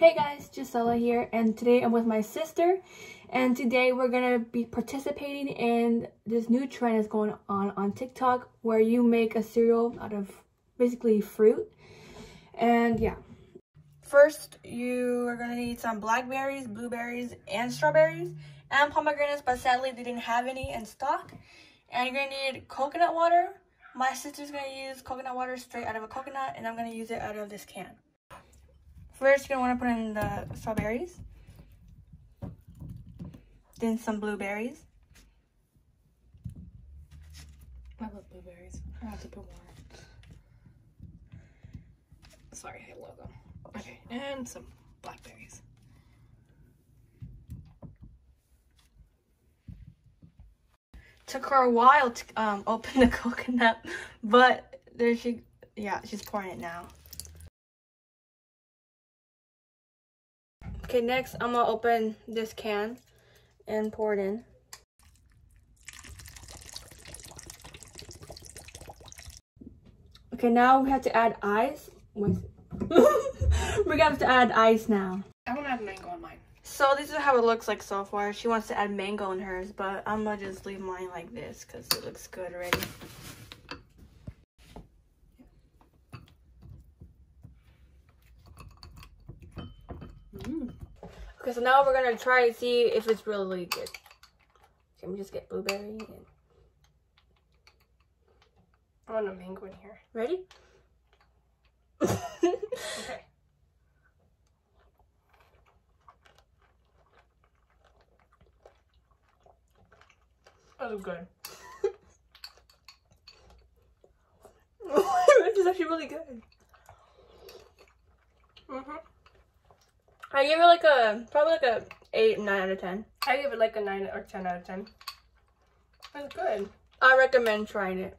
Gisela here and today I'm with my sister and today we're gonna be participating in this new trend that's going on on TikTok where you make a cereal out of basically fruit and yeah. First you are gonna need some blackberries, blueberries, and strawberries and pomegranates but sadly they didn't have any in stock and you're gonna need coconut water. My sister's gonna use coconut water straight out of a coconut and I'm gonna use it out of this can. First, you're gonna wanna put in the strawberries. Then some blueberries. I love blueberries. I have to put more. Sorry, I love them. Okay, and some blackberries. Took her a while to um, open the coconut, but there she, yeah, she's pouring it now. Okay, next I'm gonna open this can and pour it in. Okay, now we have to add ice. We're gonna have to add ice now. I want to add mango on mine. So this is how it looks like so far. She wants to add mango in hers, but I'm gonna just leave mine like this because it looks good already. Okay, so now we're gonna try and see if it's really good. Can we just get blueberry? And... I want a mango in here. Ready? Okay. That was good. this is actually really good. Mm-hmm. I give it like a probably like a eight, nine out of ten. I give it like a 9 or 10 out of 10. That's good. I recommend trying it.